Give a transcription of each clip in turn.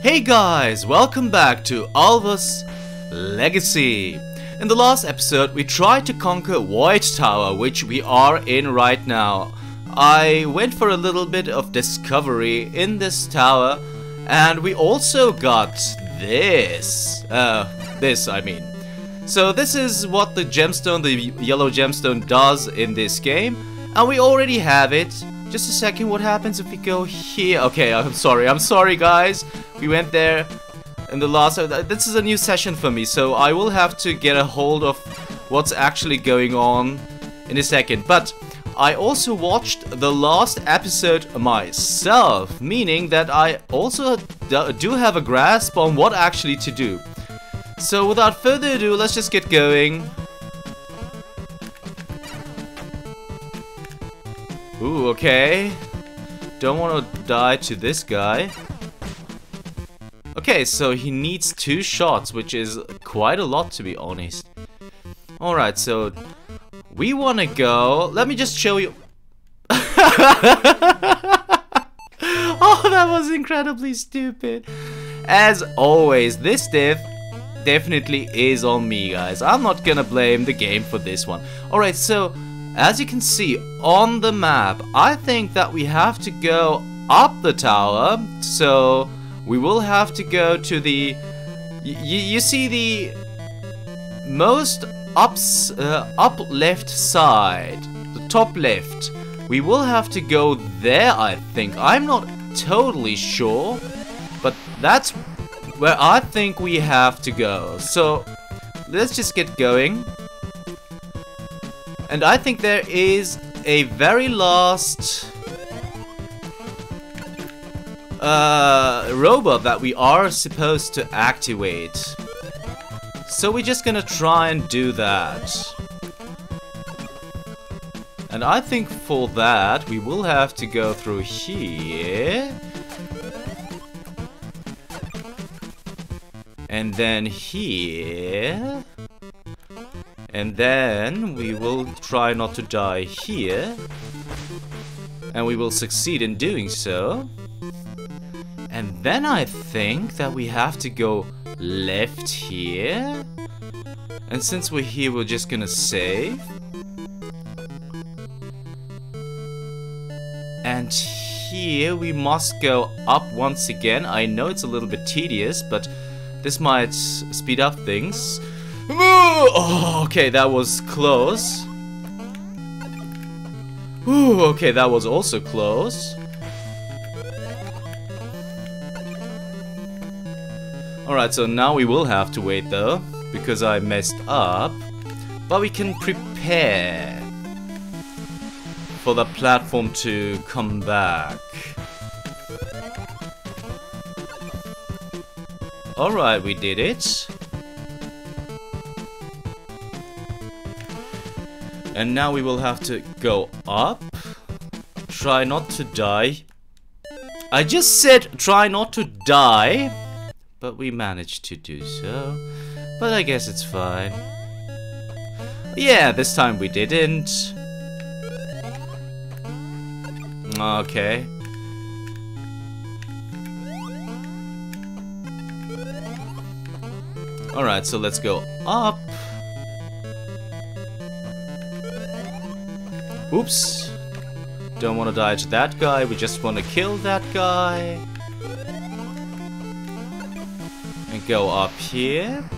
Hey guys, welcome back to Alwa's Legacy. In the last episode, we tried to conquer Void Tower, which we are in right now. I went for a little bit of discovery in this tower, and we also got this. Uh, this, I mean. So this is what the gemstone, the yellow gemstone does in this game, and we already have it. Just a second, what happens if we go here? Okay, I'm sorry, I'm sorry guys. We went there in the last... Uh, this is a new session for me, so I will have to get a hold of what's actually going on in a second. But I also watched the last episode myself, meaning that I also do have a grasp on what actually to do. So without further ado, let's just get going. Ooh, okay. Don't want to die to this guy. Okay, so he needs two shots, which is quite a lot to be honest. Alright, so we want to go... Let me just show you... oh, that was incredibly stupid. As always, this diff definitely is on me, guys. I'm not gonna blame the game for this one. Alright, so as you can see on the map, I think that we have to go up the tower. So we will have to go to the... you see the most ups, uh, up left side, the top left. We will have to go there, I think. I'm not totally sure, but that's where I think we have to go. So let's just get going. And I think there is a very last uh, robot that we are supposed to activate. So we're just gonna try and do that. And I think for that we will have to go through here. And then here. And then we will try not to die here. And we will succeed in doing so. And then I think that we have to go left here. And since we're here, we're just gonna save. And here we must go up once again. I know it's a little bit tedious, but this might speed up things. Oh, okay, that was close. Ooh, okay, that was also close. Alright, so now we will have to wait though, because I messed up. But we can prepare for the platform to come back. Alright, we did it. And now we will have to go up. Try not to die. I just said try not to die. But we managed to do so. But I guess it's fine. Yeah, this time we didn't. Okay. Alright, so let's go up. Oops. Don't want to die to that guy, we just want to kill that guy. And go up here.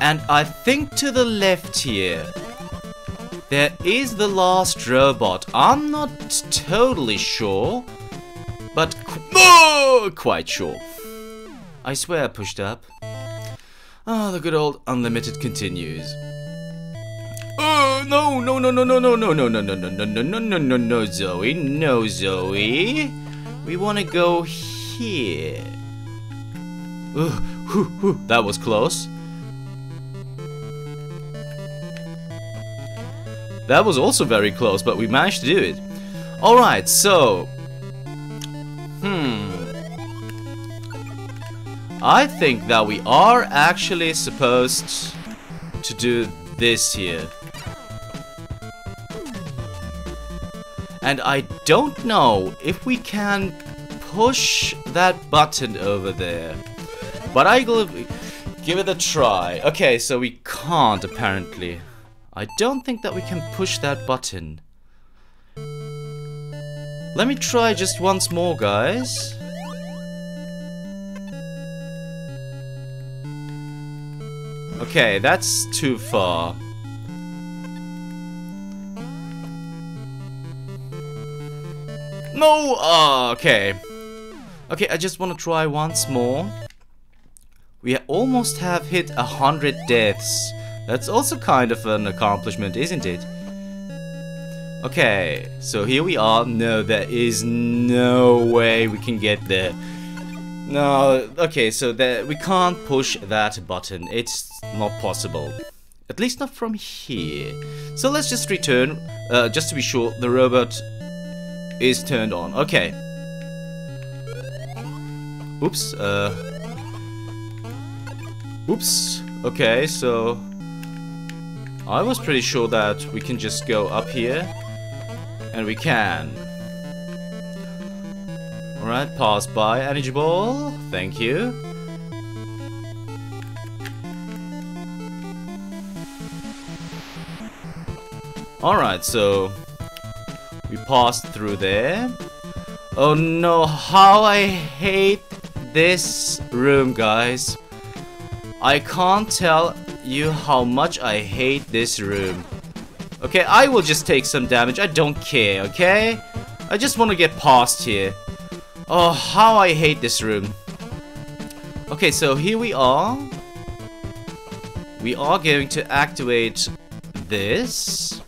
And I think to the left here, there is the last robot. I'm not totally sure, but qu oh, quite sure. I swear I pushed up. Ah, the good old unlimited continues. Oh, no, no, no, no, no, no, no, no, no, no, no, no, no, no, no, no, no, Zoe, no, Zoe. We want to go here. That was close. That was also very close, but we managed to do it. Alright, so... Hmm... I think that we are actually supposed to do this here. And I don't know if we can push that button over there. But I will give it a try. Okay, so we can't apparently. I don't think that we can push that button. Let me try just once more, guys. Okay, that's too far. No! Oh, okay. Okay, I just want to try once more. We almost have hit a hundred deaths. That's also kind of an accomplishment, isn't it? Okay, so here we are. No, there is no way we can get there. No, okay, so that we can't push that button. It's not possible. At least not from here. So let's just return, uh, just to be sure the robot is turned on. Okay. Oops, uh... Oops. Okay, so... I was pretty sure that we can just go up here. And we can. Alright, pass by energy ball. Thank you. Alright, so... We passed through there. Oh no, how I hate this room, guys. I can't tell you how much I hate this room. Okay, I will just take some damage. I don't care, okay? I just want to get past here. Oh, how I hate this room. Okay, so here we are. We are going to activate this.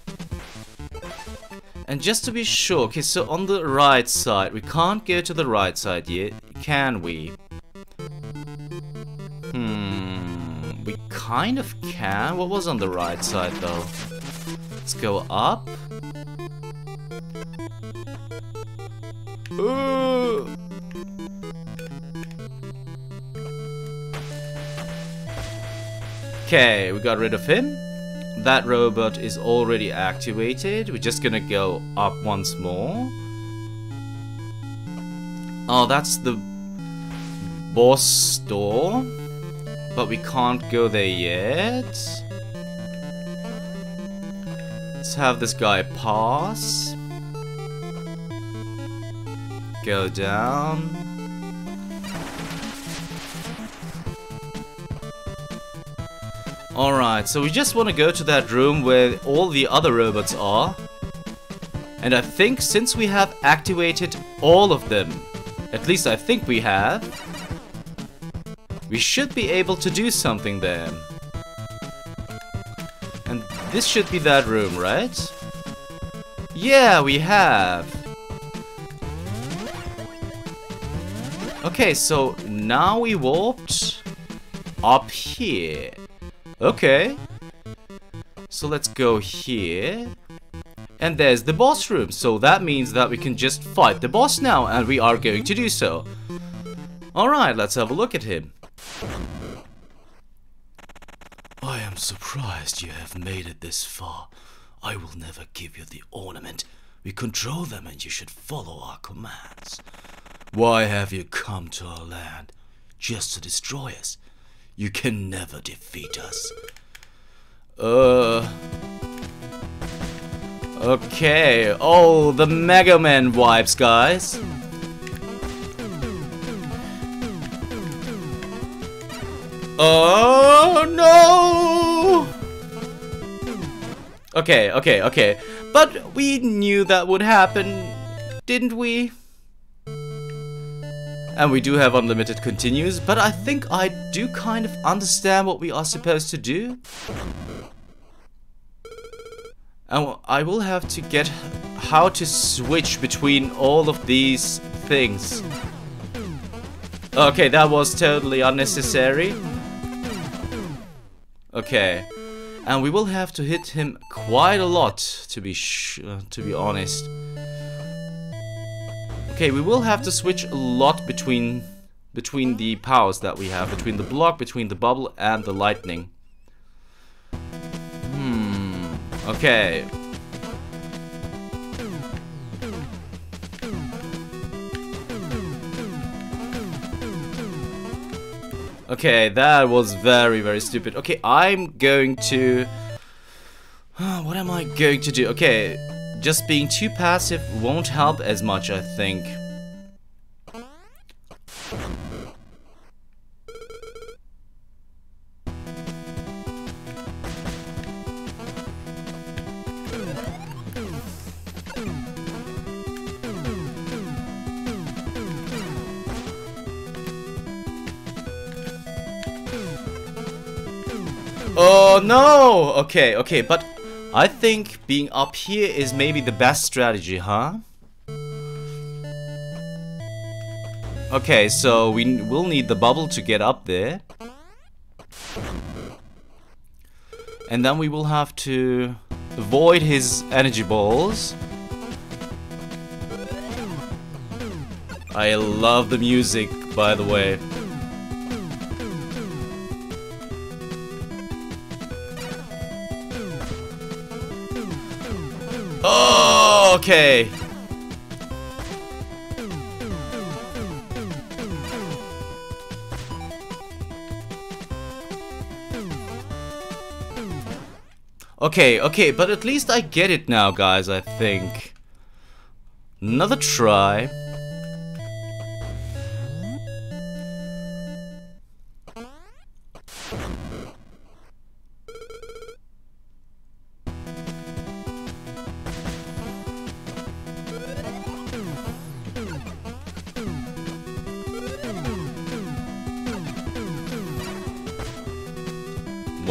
And just to be sure, okay, so on the right side, we can't go to the right side yet, can we? Hmm, we kind of can. What was on the right side though? Let's go up. Okay, we got rid of him. That robot is already activated. We're just gonna go up once more. Oh, that's the boss door. But we can't go there yet. Let's have this guy pass. Go down. Alright, so we just want to go to that room where all the other robots are. And I think since we have activated all of them, at least I think we have, we should be able to do something there. And this should be that room, right? Yeah, we have! Okay, so now we warped up here. Okay. So let's go here. And there's the boss room, so that means that we can just fight the boss now, and we are going to do so. Alright, let's have a look at him. I am surprised you have made it this far. I will never give you the ornament. We control them and you should follow our commands. Why have you come to our land? Just to destroy us? You can never defeat us. Uh... Okay. Oh, the Mega Man vibes, guys. Oh no! Okay, okay, okay. But we knew that would happen, didn't we? And we do have unlimited continues, but I think I do kind of understand what we are supposed to do. And I will have to get how to switch between all of these things. Okay, that was totally unnecessary. Okay. And we will have to hit him quite a lot, to be to be honest. Okay, we will have to switch a lot between between the powers that we have, between the block, between the bubble, and the lightning. Hmm. Okay. Okay, that was very, very stupid. Okay, I'm going to... What am I going to do? Okay, just being too passive won't help as much, I think. Oh no! Okay, okay, but I think being up here is maybe the best strategy, huh? Okay, so we will need the bubble to get up there. And then we will have to avoid his energy balls. I love the music, by the way. Okay. Okay, okay, but at least I get it now, guys, I think. Another try.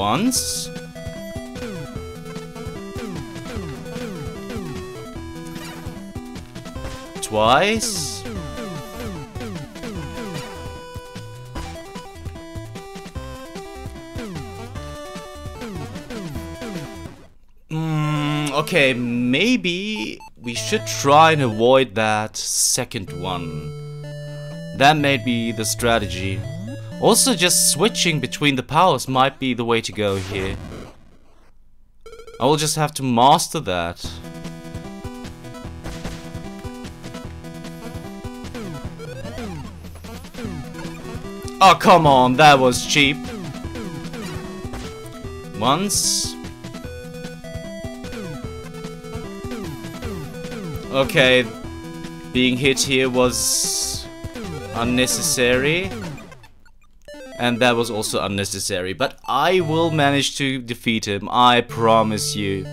Once. Twice. Mm, okay, maybe we should try and avoid that second one. That may be the strategy. Also, just switching between the powers might be the way to go here. I will just have to master that. Oh, come on, that was cheap. Once. Okay, being hit here was unnecessary and that was also unnecessary. But I will manage to defeat him, I promise you.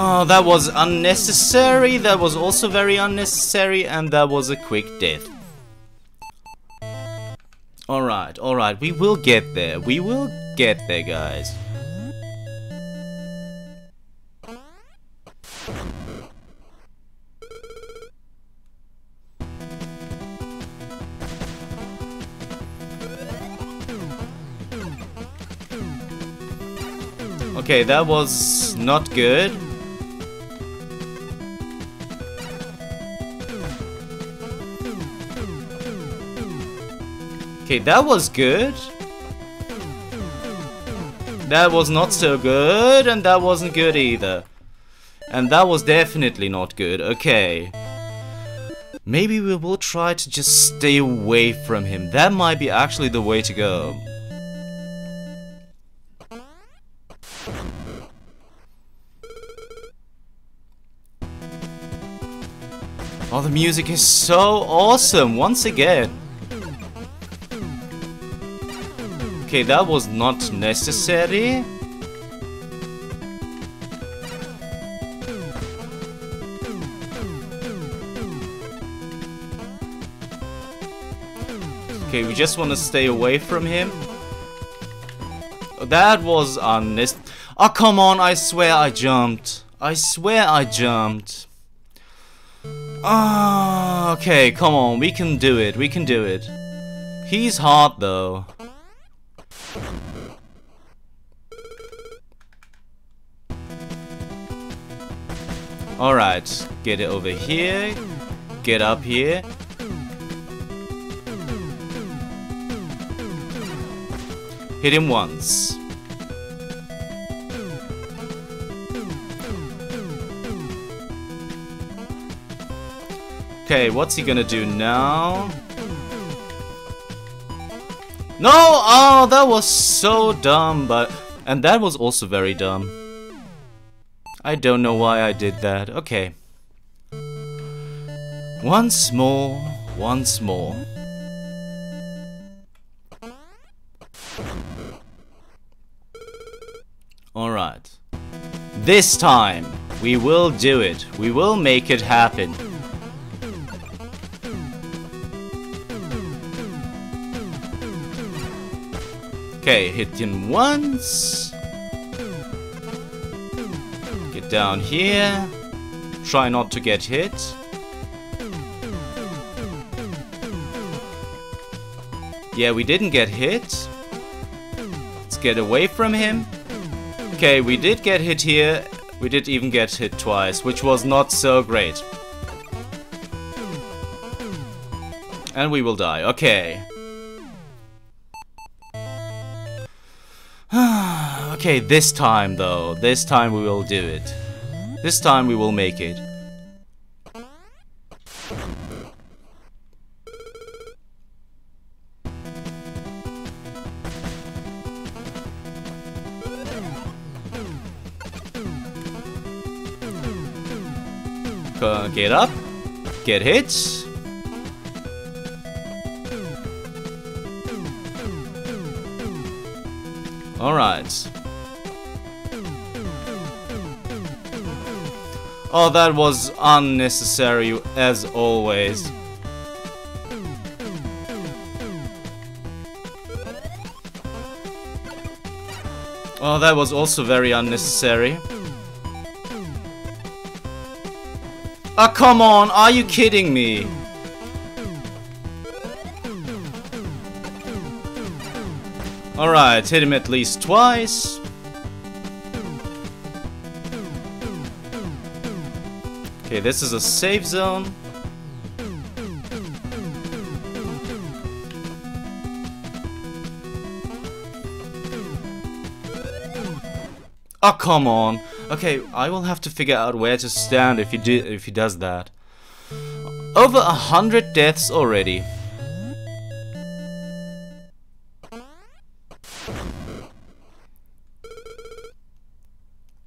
Oh, that was unnecessary, that was also very unnecessary, and that was a quick death. Alright, alright, we will get there. We will get there, guys. Okay, that was not good. Okay, that was good. That was not so good, and that wasn't good either. And that was definitely not good. Okay. Maybe we will try to just stay away from him. That might be actually the way to go. Oh, the music is so awesome once again. Okay, that was not necessary. Okay, we just want to stay away from him. That was unnecessary. Oh, come on, I swear I jumped. I swear I jumped. Ah, okay, come on, we can do it, we can do it. He's hard though. Alright, get it over here. Get up here. Hit him once. Okay, what's he gonna do now? No! Oh, that was so dumb, but... And that was also very dumb. I don't know why I did that. Okay. Once more, once more. Alright. This time, we will do it. We will make it happen. Okay, hit him once. Down here. Try not to get hit. Yeah, we didn't get hit. Let's get away from him. Okay, we did get hit here. We did even get hit twice, which was not so great. And we will die. Okay. Okay, this time though. This time we will do it. This time we will make it. Uh, get up. Get hit. Alright. Oh, that was unnecessary, as always. Oh, that was also very unnecessary. Ah, oh, come on, are you kidding me? Alright, hit him at least twice. Okay, this is a safe zone. Oh, come on. Okay, I will have to figure out where to stand if he do if he does that. Over a hundred deaths already.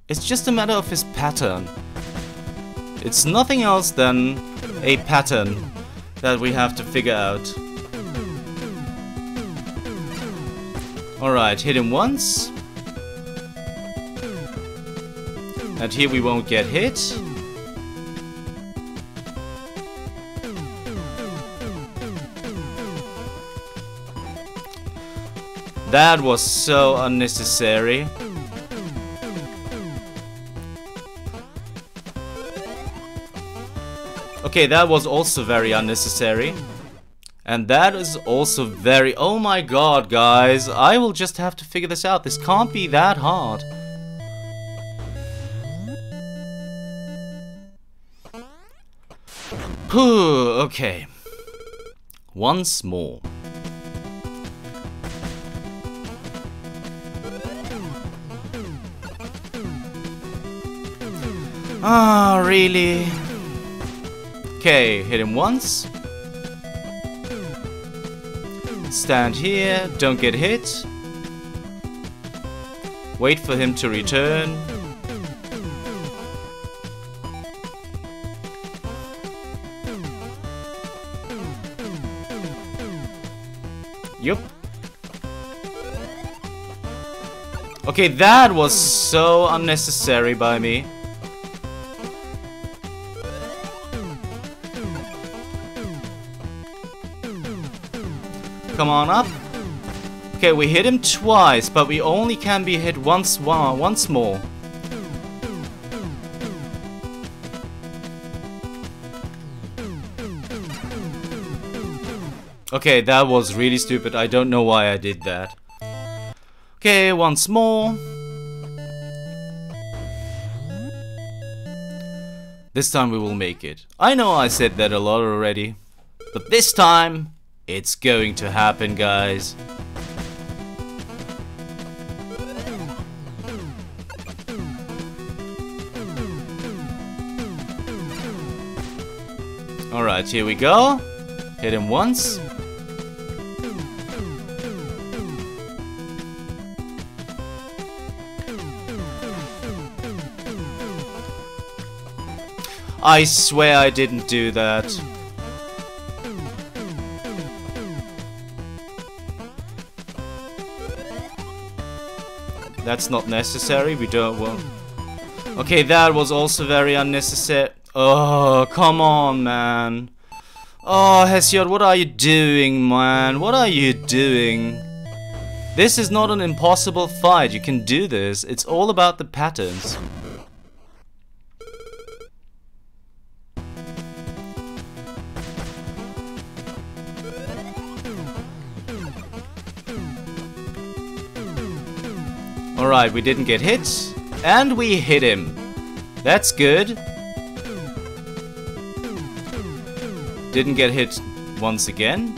It's just a matter of his pattern. It's nothing else than a pattern that we have to figure out. Alright, hit him once. And here we won't get hit. That was so unnecessary. Okay, that was also very unnecessary. And that is also very... Oh my god, guys. I will just have to figure this out. This can't be that hard. okay. Once more. Ah, really? Okay, hit him once. Stand here, don't get hit. Wait for him to return. Yup. Okay, that was so unnecessary by me. Come on up. Okay, we hit him twice, but we only can be hit once, once more. Okay, that was really stupid. I don't know why I did that. Okay, once more. This time we will make it. I know I said that a lot already. But this time, it's going to happen, guys. Alright, here we go. Hit him once. I swear I didn't do that. That's not necessary, we don't want... Okay, that was also very unnecessary. Oh, come on, man. Oh, Hesiod, what are you doing, man? What are you doing? This is not an impossible fight, you can do this. It's all about the patterns. Alright, we didn't get hit. And we hit him. That's good. Didn't get hit once again.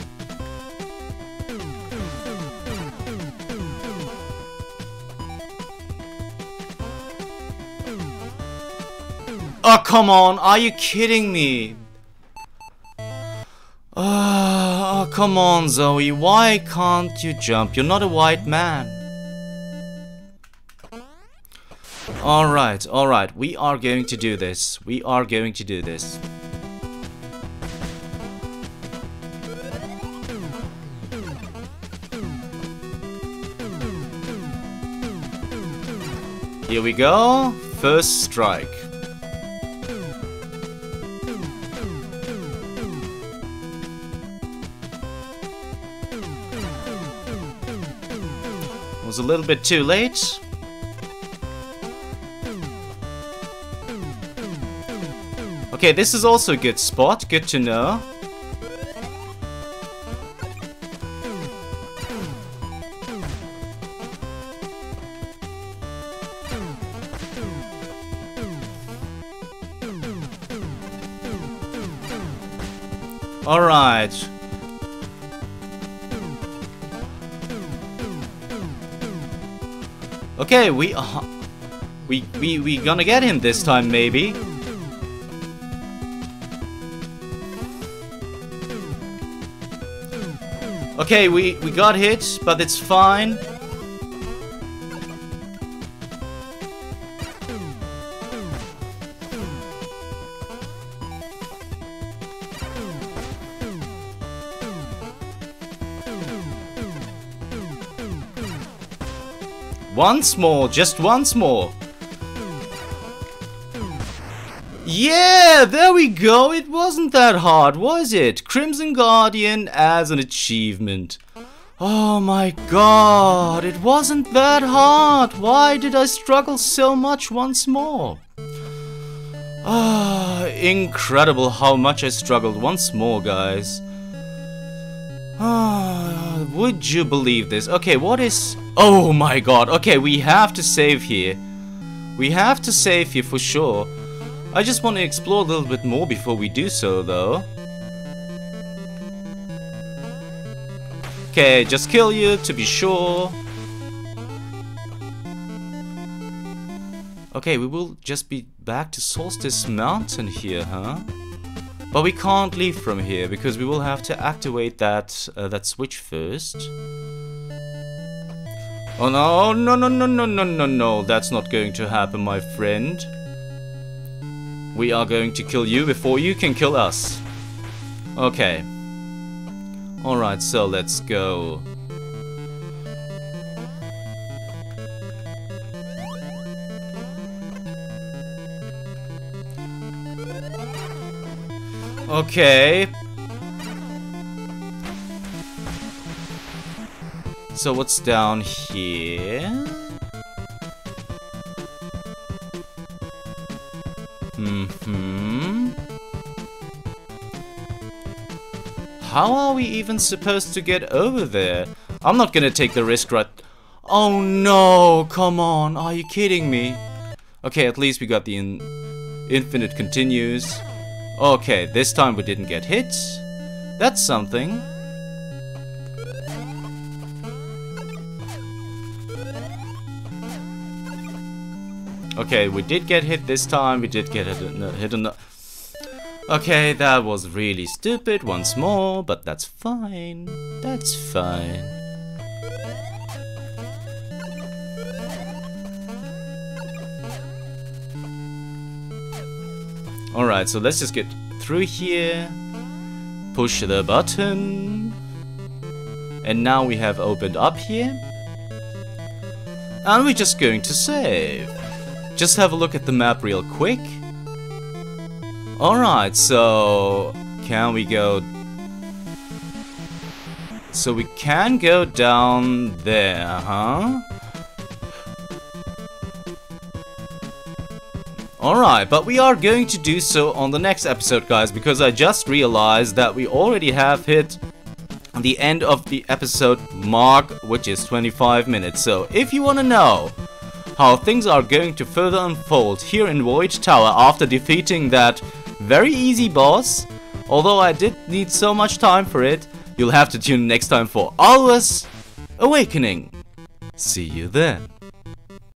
Oh, come on. Are you kidding me? Uh, oh, come on, Zoe. Why can't you jump? You're not a white man. Alright, alright. We are going to do this. We are going to do this. Here we go. First strike. Was a little bit too late. Okay, this is also a good spot. Good to know. Alright. Okay, we, uh, we, we, we gonna get him this time, maybe. Okay, we, we got hit, but it's fine. Once more, just once more. Yeah, there we go. It wasn't that hard, was it? Crimson Guardian as an achievement. Oh my god, it wasn't that hard. Why did I struggle so much once more? Ah, incredible how much I struggled once more, guys. Ah, would you believe this? Okay, what is... Oh my god, okay, we have to save here. We have to save here for sure. I just want to explore a little bit more before we do so, though. Okay, just kill you to be sure. Okay, we will just be back to Solstice Mountain here, huh? But we can't leave from here because we will have to activate that uh, that switch first. Oh no, no, no, no, no, no, no, no, that's not going to happen, my friend. We are going to kill you before you can kill us. Okay. Alright, so let's go. Okay. So what's down here? Hmm How are we even supposed to get over there? I'm not gonna take the risk right... Oh no, come on, are you kidding me? Okay, at least we got the in infinite continues. Okay, this time we didn't get hit. That's something. Okay, we did get hit this time. We did get hit, hit on Okay, that was really stupid once more, but that's fine. That's fine. Alright, so let's just get through here. Push the button. And now we have opened up here. And we're just going to save. Just have a look at the map real quick. Alright, so can we go... So we can go down there, huh? Alright, but we are going to do so on the next episode, guys, because I just realized that we already have hit the end of the episode mark, which is 25 minutes. So if you want to know how things are going to further unfold here in Void Tower after defeating that very easy boss. Although I did need so much time for it, you'll have to tune next time for Alwa's Awakening. See you then.